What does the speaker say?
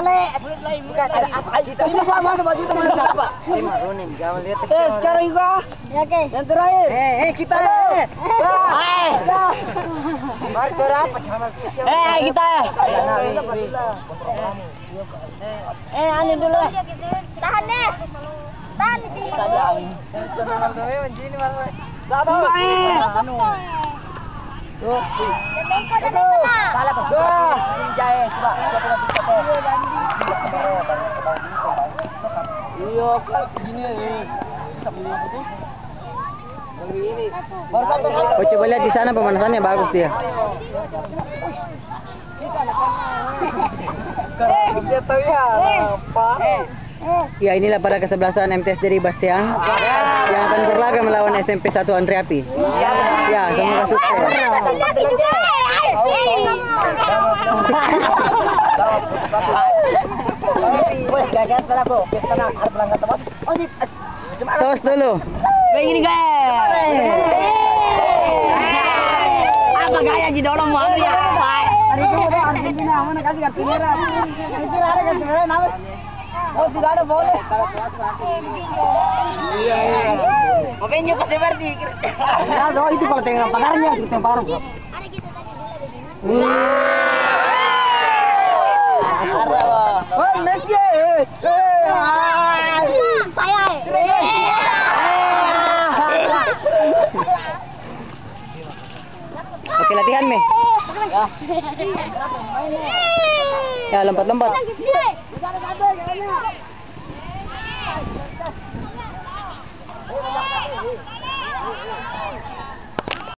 balik. Bukan ada apa kita. Ini apa apa baju teman siapa? Ini maronin, jangan lihat Eh, sekarang juga. Ya, oke. Yang terakhir. Eh, eh kita. Eh. Eh. Mari berapa sama spesial. Eh, kita. Eh, ani dulu. Tahan deh. Tahan di Satu. Anu. Lah. Salah kok. Jahe, coba. Iya, gini satu. Oh, coba lihat di sana pemanasannya bagus dia. Kita tahu ya? Ya inilah pada kesebelasan MTS dari Bastian yang akan berlaga melawan SMP 1 Andre Api. Ya, semoga sukses. Wes, gagal salah bro. Kita sana harus berangkat teman. Oh, ini cuma Tos dulu. begini guys. Apa gaya di dorong mau ya? Itu. Itu. Oh. Iya, iya. Mau penyu. Ya, itu kalau tengah pagarnya kita baru. Oh, Oke, latihan, Me. Ya, lompat-lompat.